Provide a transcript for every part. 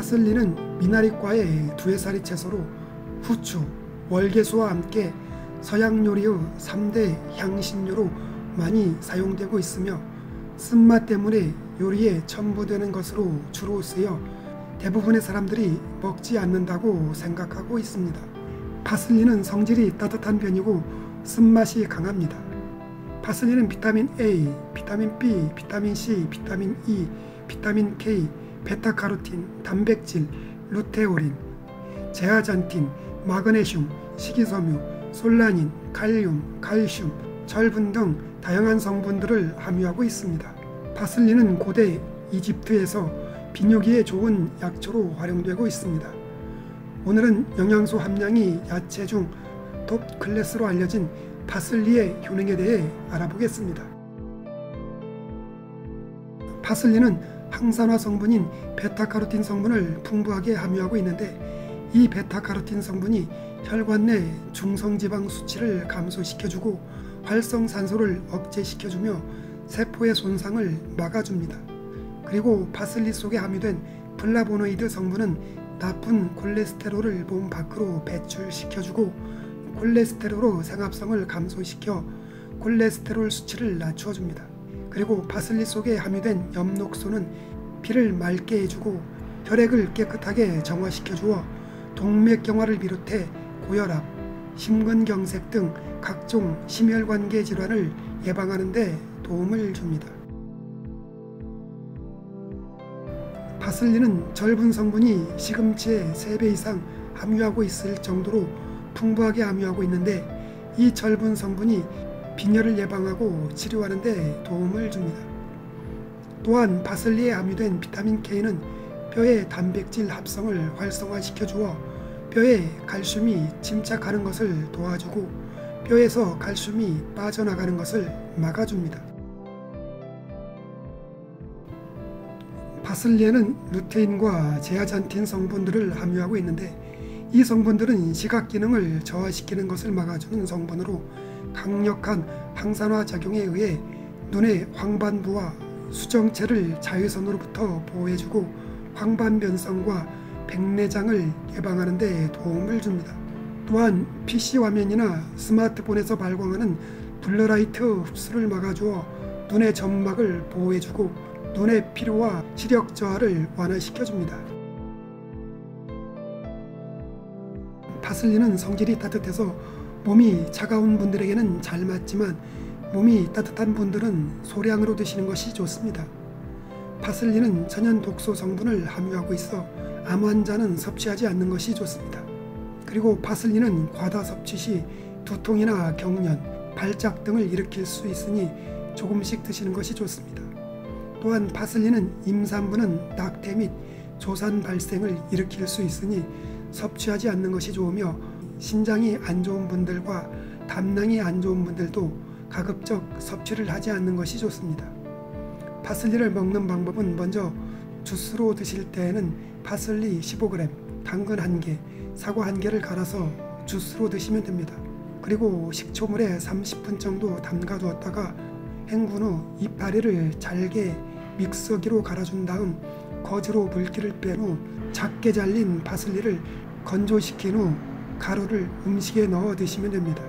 파슬리는 미나리과의 두해살이 채소로 후추, 월계수와 함께 서양 요리의 3대 향신료로 많이 사용되고 있으며 쓴맛 때문에 요리에 첨부되는 것으로 주로 쓰여 대부분의 사람들이 먹지 않는다고 생각하고 있습니다. 파슬리는 성질이 따뜻한 편이고 쓴맛이 강합니다. 파슬리는 비타민 A, 비타민 B, 비타민 C, 비타민 E, 비타민 K, 베타카로틴, 단백질, 루테오린, 제아잔틴, 마그네슘, 식이섬유, 솔라닌, 칼륨, 칼슘, 철분 등 다양한 성분들을 함유하고 있습니다. 파슬리는 고대 이집트에서 비뇨기에 좋은 약초로 활용되고 있습니다. 오늘은 영양소 함량이 야채 중 톱 클래스로 알려진 파슬리의 효능에 대해 알아보겠습니다. 파슬리는 항산화 성분인 베타카로틴 성분을 풍부하게 함유하고 있는데 이 베타카로틴 성분이 혈관 내 중성지방 수치를 감소시켜주고 활성산소를 억제시켜주며 세포의 손상을 막아줍니다. 그리고 파슬리 속에 함유된 플라보노이드 성분은 나쁜 콜레스테롤을 몸 밖으로 배출시켜주고 콜레스테롤 생합성을 감소시켜 콜레스테롤 수치를 낮추어줍니다. 그리고 파슬리 속에 함유된 엽록소는 피를 맑게 해주고 혈액을 깨끗하게 정화시켜 주어 동맥경화를 비롯해 고혈압, 심근경색 등 각종 심혈관계 질환을 예방하는 데 도움을 줍니다. 파슬리는 절분 성분이 시금치의 3배 이상 함유하고 있을 정도로 풍부하게 함유하고 있는데 이 절분 성분이 빈혈을 예방하고 치료하는 데 도움을 줍니다. 또한 파슬리에 함유된 비타민 K는 뼈의 단백질 합성을 활성화시켜 주어 뼈에 칼슘이 침착하는 것을 도와주고 뼈에서 칼슘이 빠져나가는 것을 막아줍니다. 파슬리에는 루테인과 제아잔틴 성분들을 함유하고 있는데 이 성분들은 시각 기능을 저하시키는 것을 막아주는 성분으로 강력한 항산화 작용에 의해 눈의 황반부와 수정체를 자외선으로부터 보호해주고 황반변성과 백내장을 예방하는 데 도움을 줍니다. 또한 PC 화면이나 스마트폰에서 발광하는 블러라이트 흡수를 막아주어 눈의 점막을 보호해주고 눈의 피로와 시력 저하를 완화시켜줍니다. 파슬리는 성질이 따뜻해서 몸이 차가운 분들에게는 잘 맞지만 몸이 따뜻한 분들은 소량으로 드시는 것이 좋습니다. 파슬리는 천연 독소 성분을 함유하고 있어 암 환자는 섭취하지 않는 것이 좋습니다. 그리고 파슬리는 과다 섭취 시 두통이나 경련, 발작 등을 일으킬 수 있으니 조금씩 드시는 것이 좋습니다. 또한 파슬리는 임산부는 낙태 및 조산 발생을 일으킬 수 있으니 섭취하지 않는 것이 좋으며 신장이 안 좋은 분들과 담낭이 안 좋은 분들도 가급적 섭취를 하지 않는 것이 좋습니다. 파슬리를 먹는 방법은 먼저 주스로 드실 때에는 파슬리 15g, 당근 1개, 사과 1개를 갈아서 주스로 드시면 됩니다. 그리고 식초물에 30분 정도 담가 두었다가 헹군 후 이파리를 잘게 믹서기로 갈아준 다음 거즈로 물기를 뺀 후 작게 잘린 파슬리를 건조시킨 후 가루를 음식에 넣어 드시면 됩니다.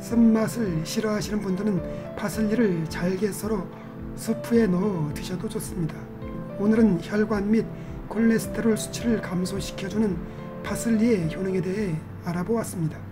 쓴맛을 싫어하시는 분들은 파슬리를 잘게 썰어 스프에 넣어 드셔도 좋습니다. 오늘은 혈관 및 콜레스테롤 수치를 감소시켜주는 파슬리의 효능에 대해 알아보았습니다.